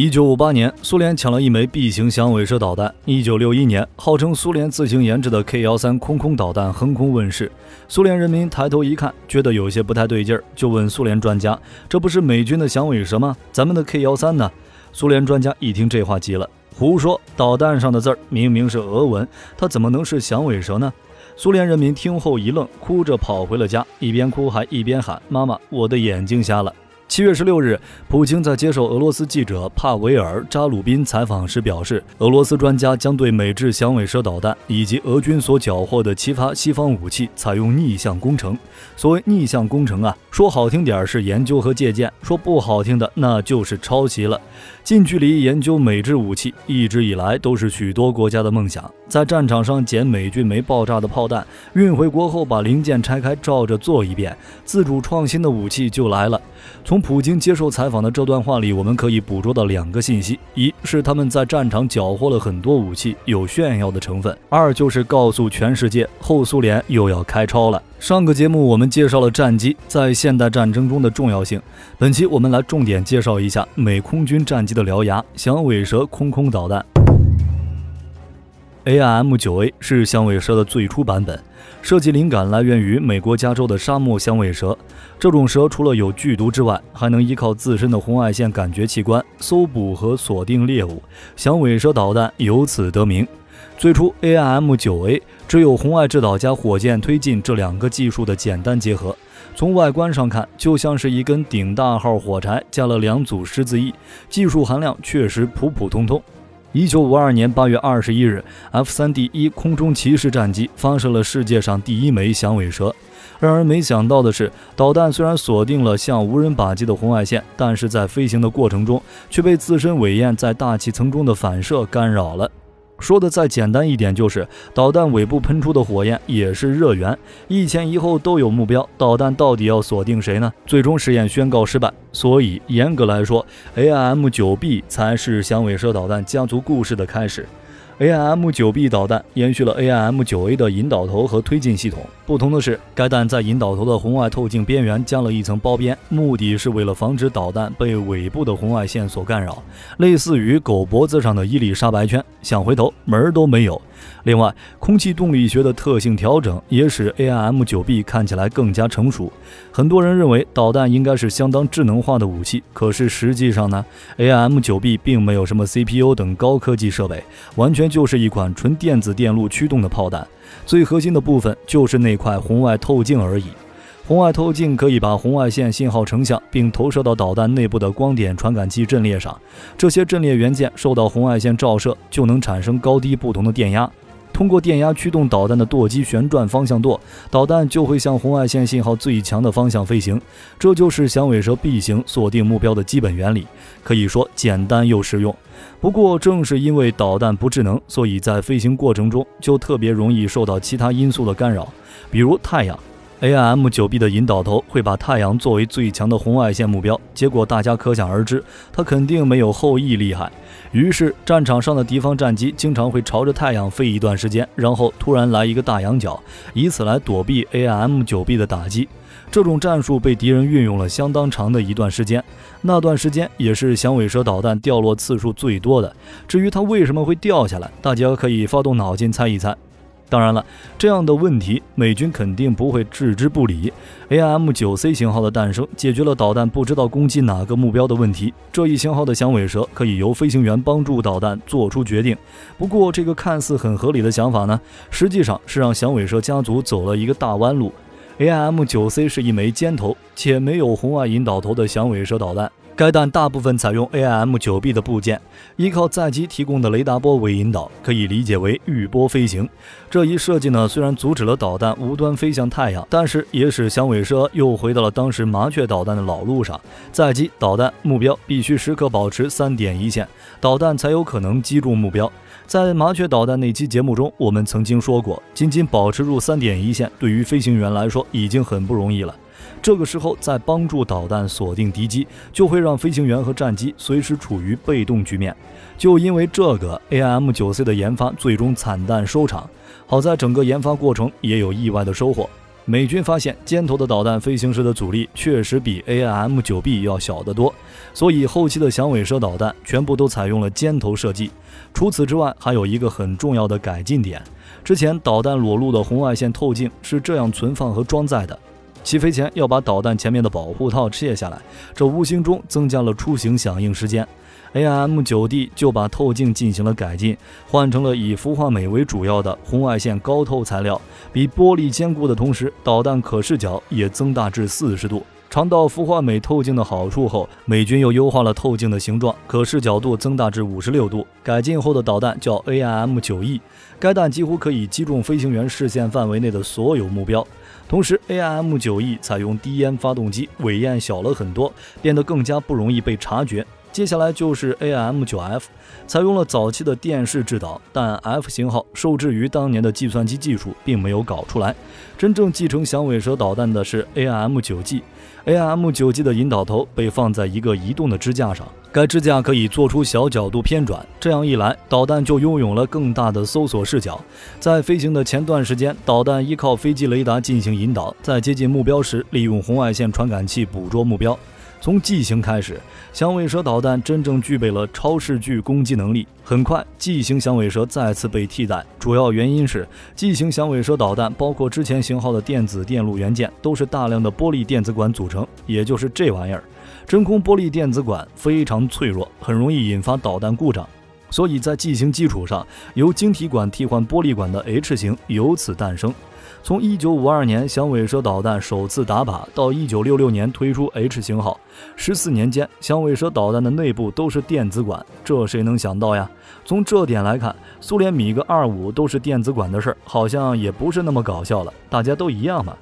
一九五八年，苏联抢了一枚 B 型响尾蛇导弹。一九六一年，号称苏联自行研制的 K 幺三空空导弹横空问世。苏联人民抬头一看，觉得有些不太对劲儿，就问苏联专家：“这不是美军的响尾蛇吗？咱们的 K 幺三呢？”苏联专家一听这话急了：“胡说！导弹上的字儿明明是俄文，它怎么能是响尾蛇呢？”苏联人民听后一愣，哭着跑回了家，一边哭还一边喊：“妈妈，我的眼睛瞎了。”七月十六日，普京在接受俄罗斯记者帕维尔·扎鲁宾采访时表示，俄罗斯专家将对美制响尾蛇导弹以及俄军所缴获的其他西方武器采用逆向工程。所谓逆向工程啊，说好听点是研究和借鉴，说不好听的那就是抄袭了。近距离研究美制武器，一直以来都是许多国家的梦想。在战场上捡美军没爆炸的炮弹，运回国后把零件拆开照着做一遍，自主创新的武器就来了。从普京接受采访的这段话里，我们可以捕捉到两个信息：一是他们在战场缴获了很多武器，有炫耀的成分；二就是告诉全世界，后苏联又要开超了。上个节目我们介绍了战机在现代战争中的重要性，本期我们来重点介绍一下美空军战机的獠牙——响尾蛇空空导弹。AIM-9A 是响尾蛇的最初版本，设计灵感来源于美国加州的沙漠响尾蛇。这种蛇除了有剧毒之外，还能依靠自身的红外线感觉器官搜捕和锁定猎物，响尾蛇导弹由此得名。最初，AIM-9A 只有红外制导加火箭推进这两个技术的简单结合，从外观上看就像是一根顶大号火柴加了两组十字翼，技术含量确实普普通通。一九五二年八月二十一日，F 三 D 一空中骑士战机发射了世界上第一枚响尾蛇。让人没想到的是，导弹虽然锁定了向无人靶机的红外线，但是在飞行的过程中却被自身尾焰在大气层中的反射干扰了。说的再简单一点，就是导弹尾部喷出的火焰也是热源，一前一后都有目标，导弹到底要锁定谁呢？最终实验宣告失败。所以严格来说，AIM-9B 才是响尾蛇导弹家族故事的开始。AIM-9B 导弹延续了 AIM-9A 的引导头和推进系统，不同的是，该弹在引导头的红外透镜边缘加了一层包边，目的是为了防止导弹被尾部的红外线所干扰，类似于狗脖子上的伊丽莎白圈，想回头门儿都没有。另外，空气动力学的特性调整也使 AIM-9B 看起来更加成熟。很多人认为导弹应该是相当智能化的武器，可是实际上呢，AIM-9B 并没有什么 CPU 等高科技设备，完全就是一款纯电子电路驱动的炮弹。最核心的部分就是那块红外透镜而已。红外透镜可以把红外线信号成像，并投射到导弹内部的光点传感器阵列上。这些阵列元件受到红外线照射，就能产生高低不同的电压。通过电压驱动导弹的舵机旋转方向舵，导弹就会向红外线信号最强的方向飞行。这就是响尾蛇 B 型锁定目标的基本原理，可以说简单又实用。不过，正是因为导弹不智能，所以在飞行过程中就特别容易受到其他因素的干扰，比如太阳。AIM-9B 的引导头会把太阳作为最强的红外线目标，结果大家可想而知，它肯定没有后羿厉害。于是，战场上的敌方战机经常会朝着太阳飞一段时间，然后突然来一个大仰角，以此来躲避 AIM-9B 的打击。这种战术被敌人运用了相当长的一段时间，那段时间也是响尾蛇导弹掉落次数最多的。至于它为什么会掉下来，大家可以发动脑筋猜一猜。当然了，这样的问题美军肯定不会置之不理。AIM-9C 型号的诞生解决了导弹不知道攻击哪个目标的问题。这一型号的响尾蛇可以由飞行员帮助导弹做出决定。不过，这个看似很合理的想法呢，实际上是让响尾蛇家族走了一个大弯路。AIM-9C 是一枚尖头且没有红外引导头的响尾蛇导弹。该弹大部分采用 AIM-9B 的部件，依靠载机提供的雷达波为引导，可以理解为预波飞行。这一设计呢，虽然阻止了导弹无端飞向太阳，但是也使响尾蛇又回到了当时麻雀导弹的老路上。载机、导弹、目标必须时刻保持三点一线，导弹才有可能击中目标。在麻雀导弹那期节目中，我们曾经说过，仅仅保持住三点一线，对于飞行员来说已经很不容易了。这个时候再帮助导弹锁定敌机，就会让飞行员和战机随时处于被动局面。就因为这个，AIM-9C 的研发最终惨淡收场。好在整个研发过程也有意外的收获。美军发现尖头的导弹飞行时的阻力确实比 AIM-9B 要小得多，所以后期的响尾蛇导弹全部都采用了尖头设计。除此之外，还有一个很重要的改进点：之前导弹裸露的红外线透镜是这样存放和装载的。起飞前要把导弹前面的保护套卸下来，这无形中增加了出行响应时间。AIM-9D 就把透镜进行了改进，换成了以氟化镁为主要的红外线高透材料，比玻璃坚固的同时，导弹可视角也增大至四十度。尝到氟化镁透镜的好处后，美军又优化了透镜的形状，可视角度增大至五十六度。改进后的导弹叫 AIM-9E，该弹几乎可以击中飞行员视线范围内的所有目标。同时，AIM-9E 采用低烟发动机，尾焰小了很多，变得更加不容易被察觉。接下来就是 AM9F，采用了早期的电视制导，但 F 型号受制于当年的计算机技术，并没有搞出来。真正继承响尾蛇导弹的是 AM9G。AM9G 的引导头被放在一个移动的支架上，该支架可以做出小角度偏转，这样一来，导弹就拥有了更大的搜索视角。在飞行的前段时间，导弹依靠飞机雷达进行引导，在接近目标时，利用红外线传感器捕捉目标。从 G 型开始，响尾蛇导弹真正具备了超视距攻击能力。很快，G 型响尾蛇再次被替代，主要原因是 G 型响尾蛇导弹包括之前型号的电子电路元件都是大量的玻璃电子管组成，也就是这玩意儿，真空玻璃电子管非常脆弱，很容易引发导弹故障。所以在剂型基础上，由晶体管替换玻璃管的 H 型由此诞生。从1952年响尾蛇导弹首次打靶到1966年推出 H 型号，十四年间，响尾蛇导弹的内部都是电子管，这谁能想到呀？从这点来看，苏联米格25都是电子管的事儿，好像也不是那么搞笑了。大家都一样嘛。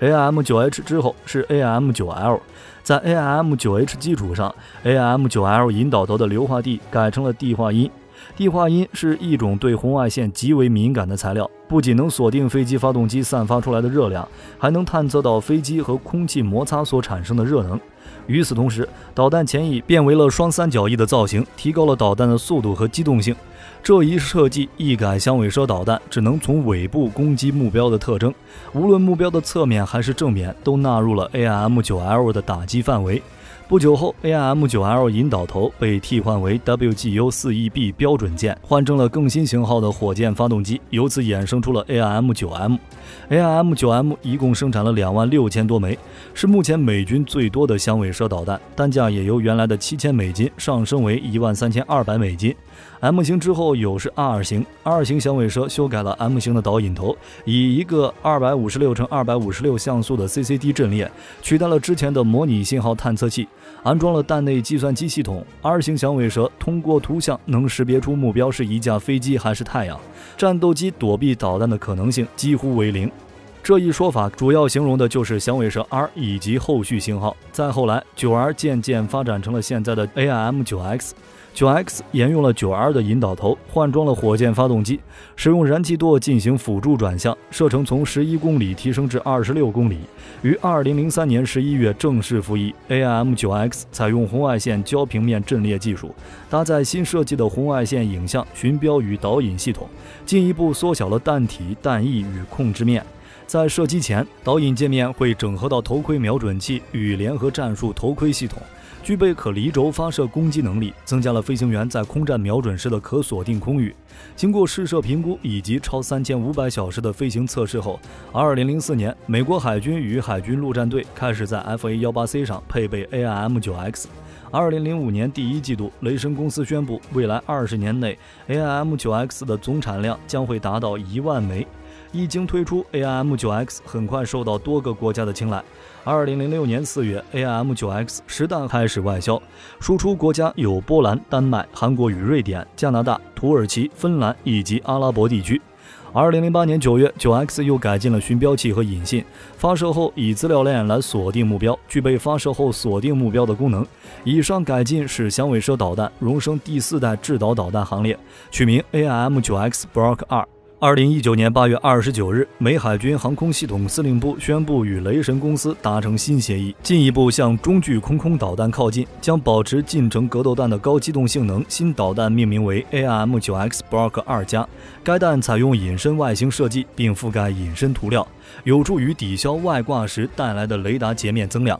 AM9H 之后是 AM9L 在 AIM-9H 基础上，AIM-9L 引导头的硫化地改成了地化铟。地化铟是一种对红外线极为敏感的材料，不仅能锁定飞机发动机散发出来的热量，还能探测到飞机和空气摩擦所产生的热能。与此同时，导弹前翼变为了双三角翼的造型，提高了导弹的速度和机动性。这一设计一改响尾蛇导弹只能从尾部攻击目标的特征，无论目标的侧面还是正面，都纳入了 AIM-9L 的打击范围。不久后，AIM-9L 引导头被替换为 WGU-4EB 标准件，换成了更新型号的火箭发动机，由此衍生出了 AIM-9M。AIM-9M 一共生产了两万六千多枚，是目前美军最多的响尾蛇导弹，单价也由原来的七千美金上升为一万三千二百美金。M 型之后有是 R 型，R 型响尾蛇修改了 M 型的导引头，以一个二百五十六乘二百五十六像素的 CCD 阵列取代了之前的模拟信号探测器，安装了弹内计算机系统。R 型响尾蛇通过图像能识别出目标是一架飞机还是太阳，战斗机躲避导弹的可能性几乎为零。这一说法主要形容的就是响尾蛇 R 以及后续型号。再后来九 R 渐渐发展成了现在的 AIM-9X。9X 沿用了 9R 的引导头，换装了火箭发动机，使用燃气舵进行辅助转向，射程从11公里提升至26公里。于2003年11月正式服役。AM9X 采用红外线焦平面阵列技术，搭载新设计的红外线影像寻标与导引系统，进一步缩小了弹体、弹翼与控制面。在射击前，导引界面会整合到头盔瞄准器与联合战术头盔系统。具备可离轴发射攻击能力，增加了飞行员在空战瞄准时的可锁定空域。经过试射评估以及超三千五百小时的飞行测试后，二零零四年，美国海军与海军陆战队开始在 F A 幺八 C 上配备 AIM 九 X。二零零五年第一季度，雷神公司宣布，未来二十年内，AIM 九 X 的总产量将会达到一万枚。一经推出，AIM-9X 很快受到多个国家的青睐。二零零六年四月，AIM-9X 实弹开始外销，输出国家有波兰、丹麦、韩国与瑞典、加拿大、土耳其、芬兰以及阿拉伯地区。二零零八年九月，9X 又改进了寻标器和引信，发射后以资料链来锁定目标，具备发射后锁定目标的功能。以上改进使响尾蛇导弹荣升第四代制导导弹行列，取名 AIM-9X Block 2。二零一九年八月二十九日，美海军航空系统司令部宣布与雷神公司达成新协议，进一步向中距空空导弹靠近，将保持近程格斗弹的高机动性能。新导弹命名为 AIM-9X Block 二加，该弹采用隐身外形设计，并覆盖隐身涂料，有助于抵消外挂时带来的雷达截面增量，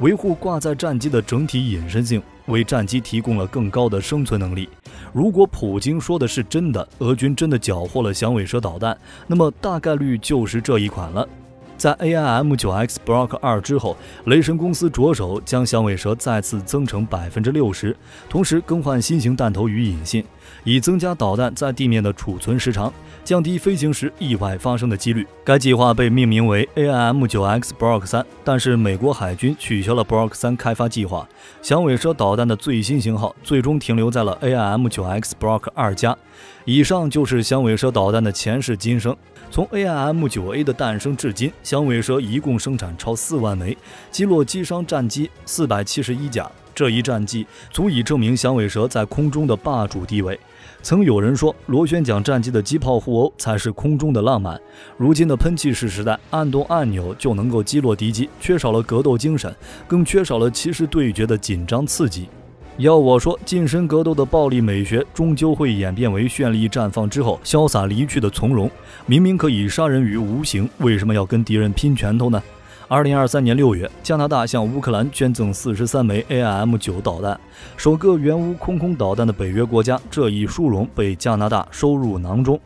维护挂在战机的整体隐身性，为战机提供了更高的生存能力。如果普京说的是真的，俄军真的缴获了响尾蛇导弹，那么大概率就是这一款了。在 AIM-9X Block 二之后，雷神公司着手将响尾蛇再次增程百分之六十，同时更换新型弹头与引信，以增加导弹在地面的储存时长，降低飞行时意外发生的几率。该计划被命名为 AIM-9X Block 三，但是美国海军取消了 Block 三开发计划，响尾蛇导弹的最新型号最终停留在了 AIM-9X Block 二加。以上就是响尾蛇导弹的前世今生。从 AIM-9A 的诞生至今，响尾蛇一共生产超四万枚，击落击伤战机四百七十一架。这一战绩足以证明响尾蛇在空中的霸主地位。曾有人说，螺旋桨战机的机炮互殴才是空中的浪漫。如今的喷气式时代，按动按钮就能够击落敌机，缺少了格斗精神，更缺少了骑士对决的紧张刺激。要我说，近身格斗的暴力美学终究会演变为绚丽绽放之后潇洒离去的从容。明明可以杀人于无形，为什么要跟敌人拼拳头呢？二零二三年六月，加拿大向乌克兰捐赠四十三枚 AIM 九导弹，首个援乌空空导弹的北约国家，这一殊荣被加拿大收入囊中。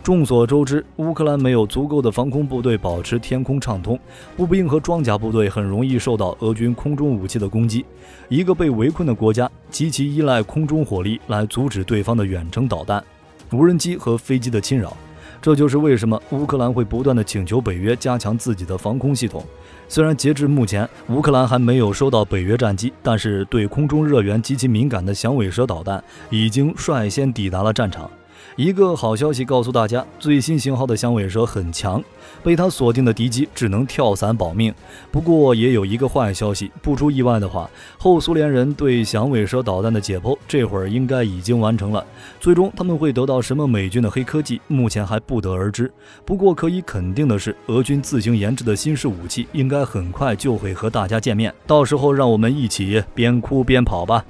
众所周知，乌克兰没有足够的防空部队保持天空畅通，步兵和装甲部队很容易受到俄军空中武器的攻击。一个被围困的国家极其依赖空中火力来阻止对方的远程导弹、无人机和飞机的侵扰。这就是为什么乌克兰会不断的请求北约加强自己的防空系统。虽然截至目前，乌克兰还没有收到北约战机，但是对空中热源极其敏感的响尾蛇导弹已经率先抵达了战场。一个好消息告诉大家，最新型号的响尾蛇很强，被它锁定的敌机只能跳伞保命。不过也有一个坏消息，不出意外的话，后苏联人对响尾蛇导弹的解剖这会儿应该已经完成了。最终他们会得到什么美军的黑科技，目前还不得而知。不过可以肯定的是，俄军自行研制的新式武器应该很快就会和大家见面，到时候让我们一起边哭边跑吧。